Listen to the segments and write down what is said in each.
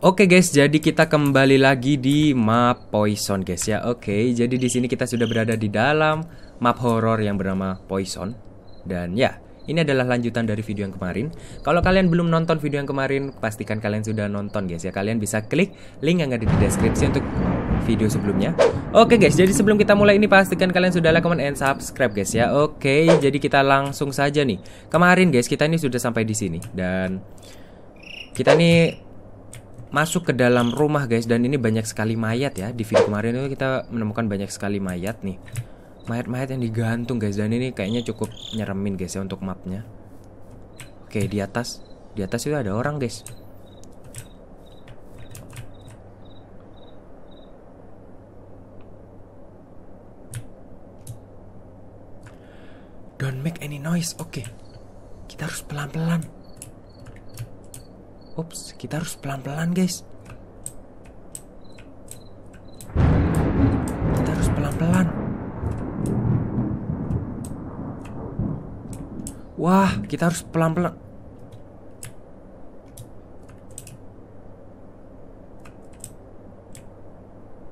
Oke guys, jadi kita kembali lagi di map Poison guys ya. Oke, jadi di sini kita sudah berada di dalam map horror yang bernama Poison. Dan ya, ini adalah lanjutan dari video yang kemarin. Kalau kalian belum nonton video yang kemarin, pastikan kalian sudah nonton guys ya. Kalian bisa klik link yang ada di deskripsi untuk video sebelumnya. Oke guys, jadi sebelum kita mulai ini pastikan kalian sudah like, comment, and subscribe guys ya. Oke, jadi kita langsung saja nih. Kemarin guys, kita ini sudah sampai di sini dan kita nih masuk ke dalam rumah guys. Dan ini banyak sekali mayat ya. Di video kemarin itu kita menemukan banyak sekali mayat nih. Mayat-mayat yang digantung guys. Dan ini kayaknya cukup nyeremin guys ya untuk mapnya. Oke di atas. Di atas itu ada orang guys. Don't make any noise. Oke. Kita harus pelan-pelan Ups, kita harus pelan-pelan guys. Kita harus pelan-pelan. Wah, kita harus pelan-pelan.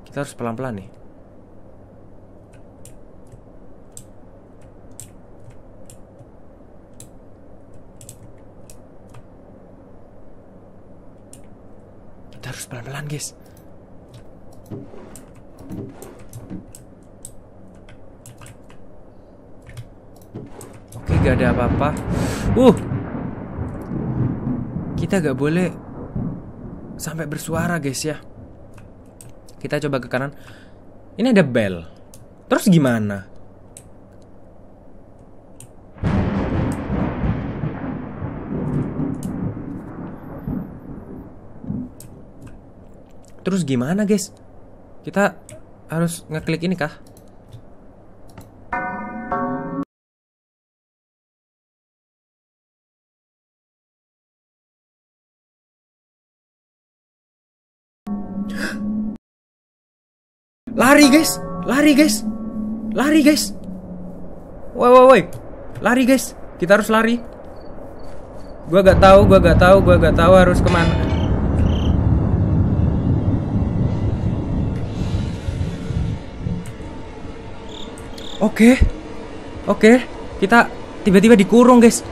Kita harus pelan-pelan nih Kita pelan-pelan guys. Oke gak ada apa-apa. Uh. Kita gak boleh Sampai bersuara guys ya. Kita coba ke kanan. Ini ada bell Terus gimana? Terus gimana guys? Kita harus ngeklik ini kah? Lari guys, lari guys, lari guys. Woi woi woi, lari guys. Kita harus lari. Gua gak tahu, gua gak tahu, gua gak tahu harus ke mana. Oke, oke, kita tiba-tiba dikurung guys.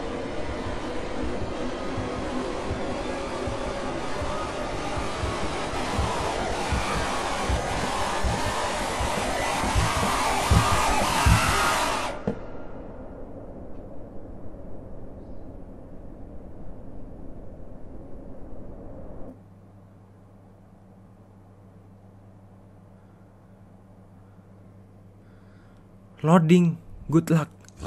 Loading, good luck.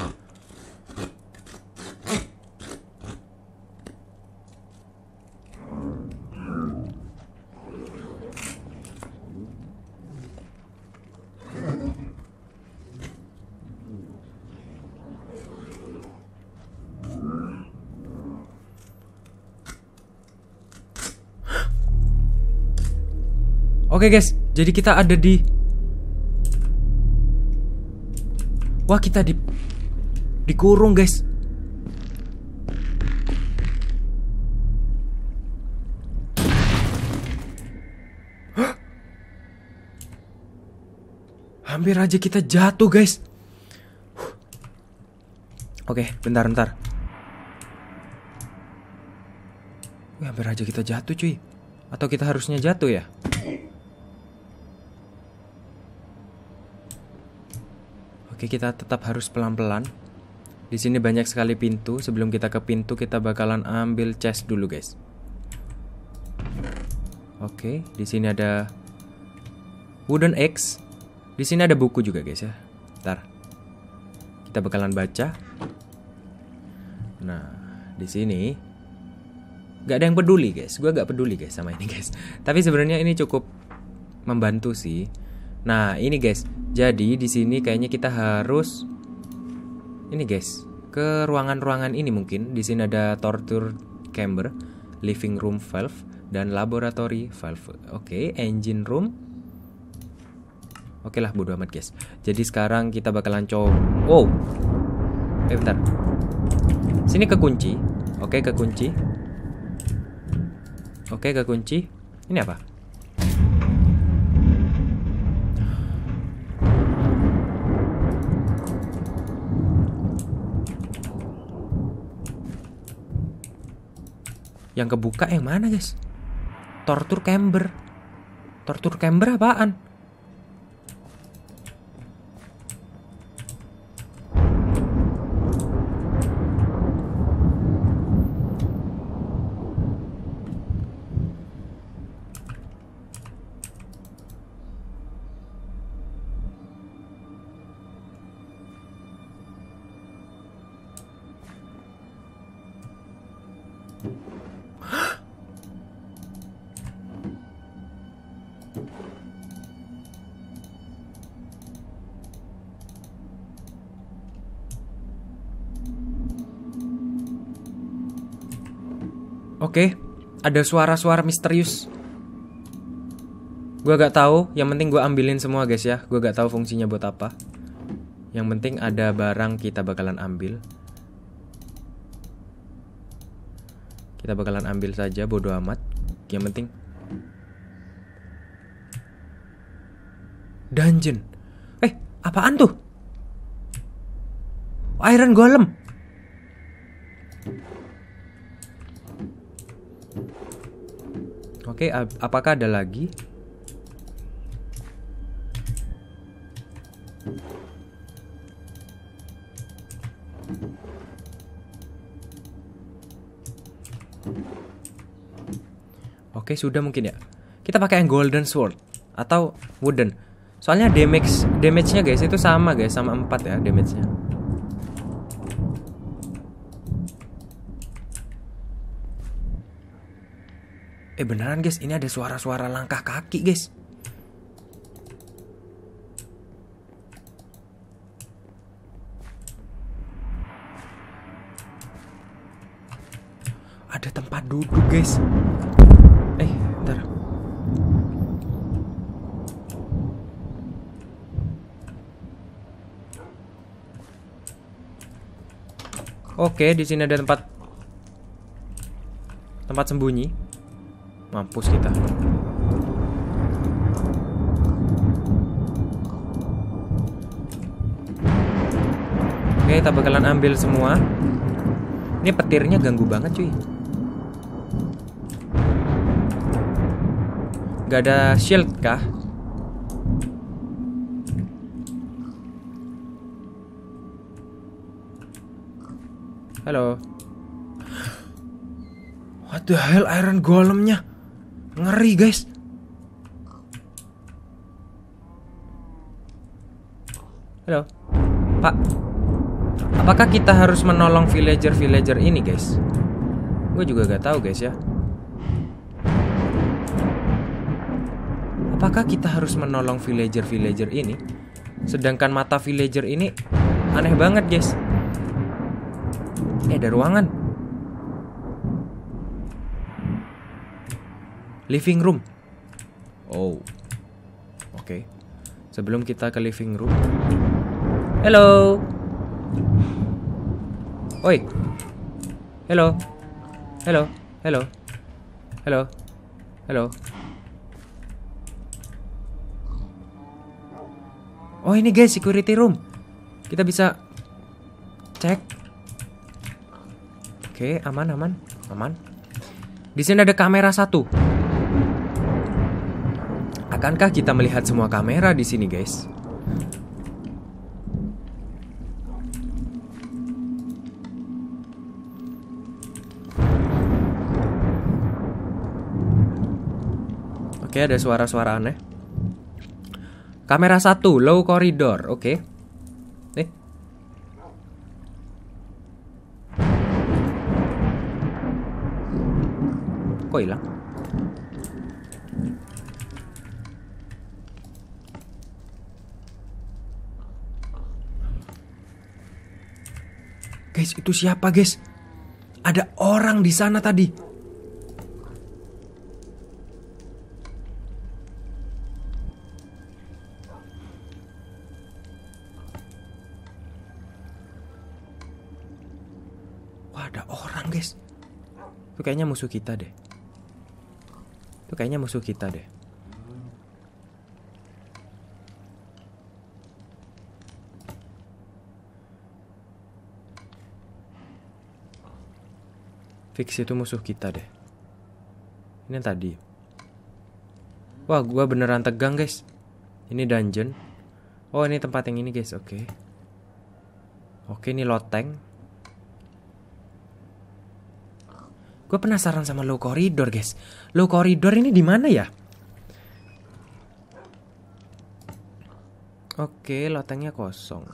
Oke guys, jadi kita ada di Wah kita di dikurung guys. Hampir aja kita jatuh guys. Oke, bentar bentar. Hampir aja kita jatuh cuy. Atau kita harusnya jatuh ya? Oke, kita tetap harus pelan-pelan. Di sini banyak sekali pintu. Sebelum kita ke pintu, kita bakalan ambil chest dulu, guys. Oke, di sini ada wooden X. Di sini ada buku juga, guys ya. Ntar. Kita bakalan baca. Nah, di sini nggak ada yang peduli, guys. Gue gak peduli, guys, sama ini, guys. Tapi sebenarnya ini cukup membantu sih. Nah, ini guys. Jadi di sini kayaknya kita harus ini guys, ke ruangan-ruangan ini mungkin. Di sini ada torture chamber, living room valve dan laboratory valve. Oke, engine room. Oke lah, bodo amat guys. Jadi sekarang kita bakalan coba. Oh, eh bentar. Sini kekunci. Oke, kekunci. Oke, kekunci. Ini apa? Yang kebuka yang mana guys? Torture chamber Torture chamber apaan? Oke, ada suara-suara misterius. Gua gak tahu, yang penting gue ambilin semua guys ya. Gue gak tahu fungsinya buat apa. Yang penting ada barang kita bakalan ambil. Kita bakalan ambil saja, bodoh amat. Yang penting dungeon. Eh, apaan tuh? Iron Golem. Oke, ap- apakah ada lagi? Oke, sudah mungkin ya. Kita pakai yang golden sword atau wooden. Soalnya damage damage-nya guys itu sama guys, sama 4 ya damage-nya. Eh beneran guys, ini ada suara-suara langkah kaki guys. Ada tempat duduk guys. Eh, ntar. Oke, di sini ada tempat tempat sembunyi. Mampus kita. Oke, kita bakalan ambil semua. Ini petirnya ganggu banget, cuy. Gak ada shield kah? Halo. What the hell Iron Golemnya? Ngeri guys. Halo. Pak. Apakah kita harus menolong villager-villager ini guys? Gue juga gak tahu guys ya. Apakah kita harus menolong villager-villager ini? Sedangkan mata villager ini aneh banget guys. Eh ada ruangan. Living room. Oh. Oke. Sebelum kita ke living room. Hello. Oi. Hello. Hello. Hello. Hello. Hello. Oh ini guys security room. Kita bisa cek. Oke aman aman aman. Di sini ada kamera satu. Akankah kita melihat semua kamera di sini guys? Oke ada suara-suara aneh. Kamera satu, low corridor. Oke. Eh. Kok hilang? Guys, itu siapa, guys? Ada orang di sana tadi. Wah, ada orang, guys. Itu kayaknya musuh kita deh. Itu kayaknya musuh kita deh. Fix itu musuh kita deh. Ini yang tadi. Wah, gua beneran tegang, guys. Ini dungeon. Oh, ini tempat yang ini, guys. Oke. Oke, ini loteng. Gue penasaran sama low corridor, guys. Low corridor ini di mana ya? Oke, lotengnya kosong.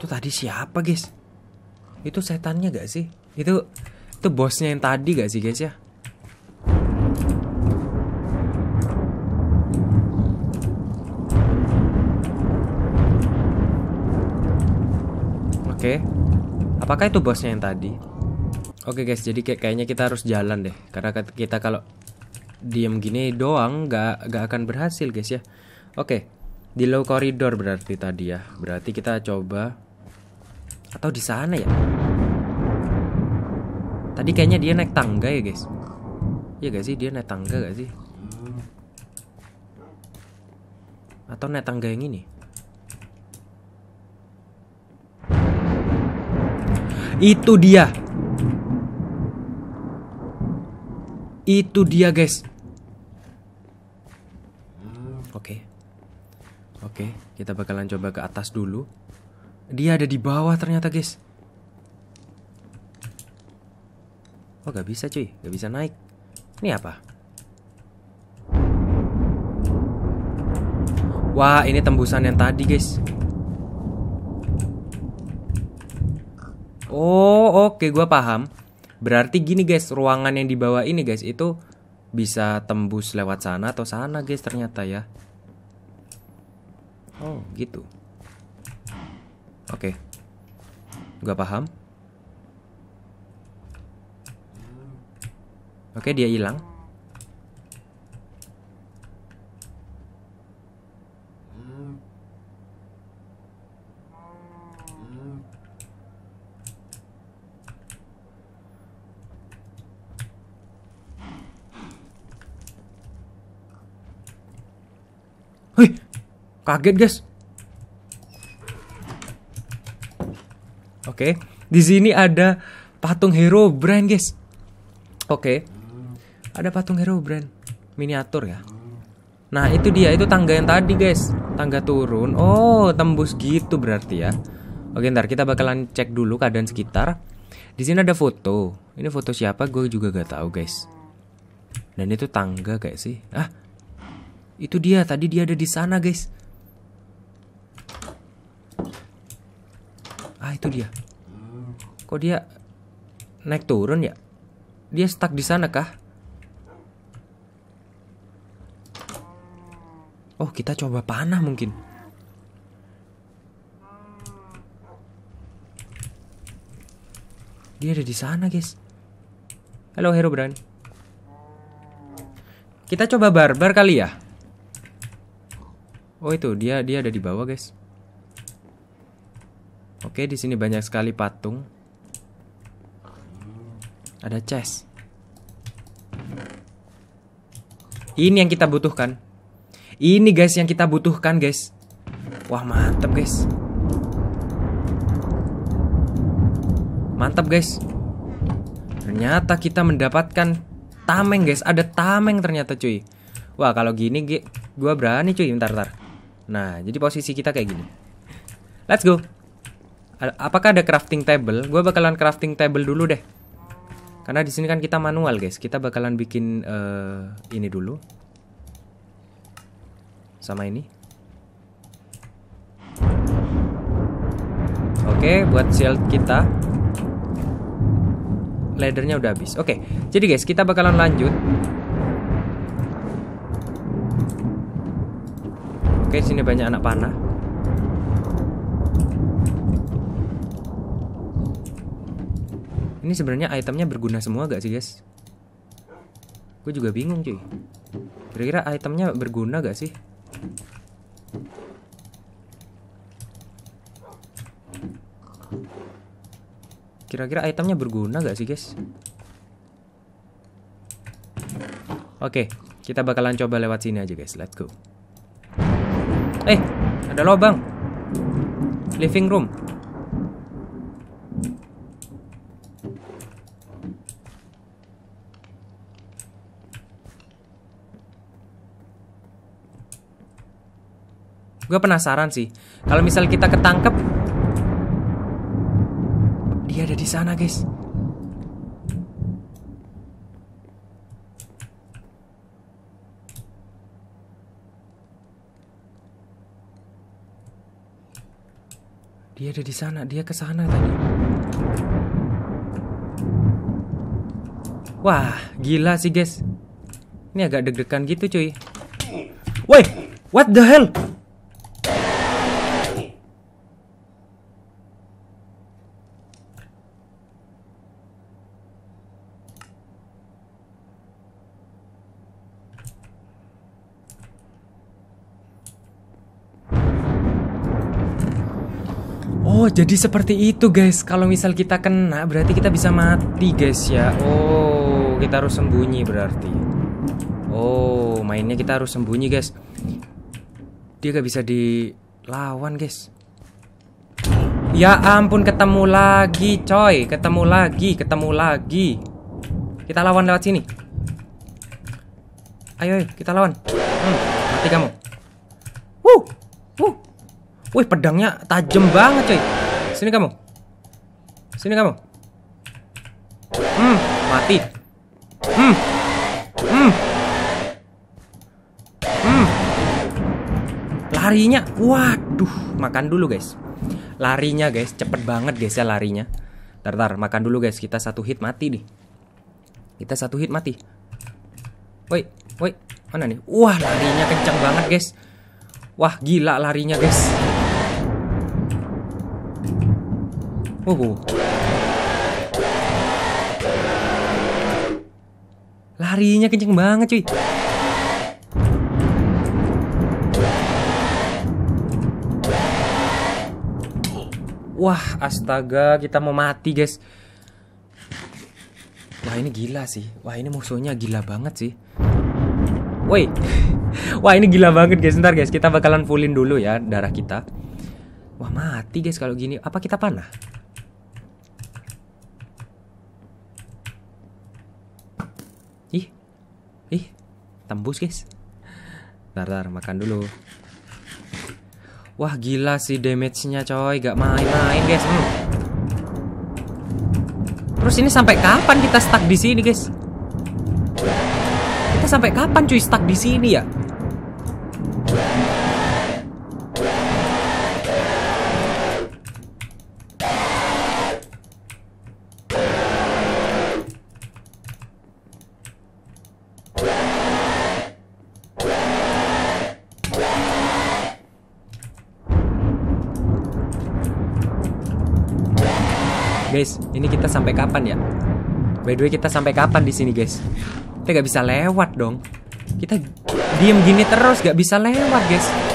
Itu tadi siapa, guys? Itu setannya gak sih? Itu itu bosnya yang tadi gak sih, guys ya? Oke. Apakah itu bosnya yang tadi? Oke guys, jadi kayak kayaknya kita harus jalan deh. Karena kita kalau diem gini doang nggak nggak akan berhasil guys ya. Oke, di low corridor berarti tadi ya. Berarti kita coba atau di sana ya. Tadi kayaknya dia naik tangga ya guys. Iya gak sih dia naik tangga gak sih? Atau naik tangga yang ini? Itu dia. Itu dia, guys. Oke. Oke, kita bakalan coba ke atas dulu. Dia ada di bawah ternyata, guys. Oh, gak bisa, cuy. Gak bisa naik. Ini apa? Wah, ini tembusan yang tadi, guys. Oh, oke, okay, gue paham. Berarti gini guys, ruangan yang di bawah ini guys itu bisa tembus lewat sana atau sana guys ternyata ya. Oh, gitu. Oke. Okay. Gua paham. Oke, okay, dia hilang. Wih, kaget guys. Oke, di sini ada patung hero brand guys. Oke, ada patung hero brand miniatur ya. Nah itu dia, itu tangga yang tadi guys, tangga turun. Oh, tembus gitu berarti ya. Oke, ntar kita bakalan cek dulu keadaan sekitar. Di sini ada foto. Ini foto siapa? Gue juga gak tahu guys. Dan itu tangga kayak sih? Ah, itu dia, tadi dia ada di sana, guys. Itu dia. Kok dia naik turun ya? Dia stuck di sana kah? Oh, kita coba panah mungkin. Dia ada di sana, guys. Halo, Hero Brand. Kita coba barbar kali ya? Oh itu dia dia ada di bawah guys. Oke di sini banyak sekali patung. Ada chest. Ini yang kita butuhkan. Ini guys yang kita butuhkan guys. Wah mantap guys. Mantap guys. Ternyata kita mendapatkan tameng guys. Ada tameng ternyata cuy. Wah kalau gini gue berani cuy. Bentar bentar. Nah, jadi posisi kita kayak gini. Let's go. Apakah ada crafting table? Gue bakalan crafting table dulu deh. Karena di sini kan kita manual, guys. Kita bakalan bikin uh, ini dulu. Sama ini. Oke, buat shield kita. Leadernya udah habis. Oke, jadi guys, kita bakalan lanjut. Oke, sini banyak anak panah. Ini sebenarnya itemnya berguna semua gak sih, guys? Gue juga bingung, cuy. Kira-kira itemnya berguna gak sih? Kira-kira itemnya berguna gak sih, guys? Oke, kita bakalan coba lewat sini aja guys. Let's go. Eh, ada lubang. Living room. Gue penasaran sih, kalau misal kita ketangkep, dia ada di sana guys. Dia ada di sana, dia ke sana tadi. Wah, gila sih guys. Ini agak deg-degan gitu cuy. Woi, what the hell? Oh, jadi seperti itu guys. Kalau misal kita kena, berarti kita bisa mati guys ya. Oh, kita harus sembunyi berarti. Oh, mainnya kita harus sembunyi guys. Dia gak bisa dilawan guys. Ya ampun, ketemu lagi coy. Ketemu lagi, ketemu lagi. Kita lawan lewat sini. Ayo, kita lawan. Hmm, mati kamu. Wuh, wuh. Wih pedangnya tajam banget coy. Sini kamu. Sini kamu. Hmm mati. Hmm. Hmm. Hmm. Larinya Waduh Makan dulu guys. Larinya guys Cepet banget guys ya larinya. Ntar makan dulu guys. Kita satu hit mati nih. Kita satu hit mati. Woi Woi Mana nih? Wah larinya kencang banget guys. Wah gila larinya guys Oh, Larinya kenceng banget cuy. Wah astaga kita mau mati guys. Wah ini gila sih. Wah ini musuhnya gila banget sih. Woi. Wah ini gila banget guys. Ntar guys kita bakalan fullin dulu ya darah kita. Wah mati guys kalau gini. Apa kita panah? Ih, tembus guys. Ntar, ntar, makan dulu. Wah gila sih damage-nya coy, gak main-main guys. Hmm. Terus ini sampai kapan kita stuck di sini guys? Kita sampai kapan cuy stuck di sini ya? Guys, ini kita sampai kapan ya? By the way, kita sampai kapan di sini, guys? Kita gak bisa lewat dong. Kita diem gini terus, gak bisa lewat, guys.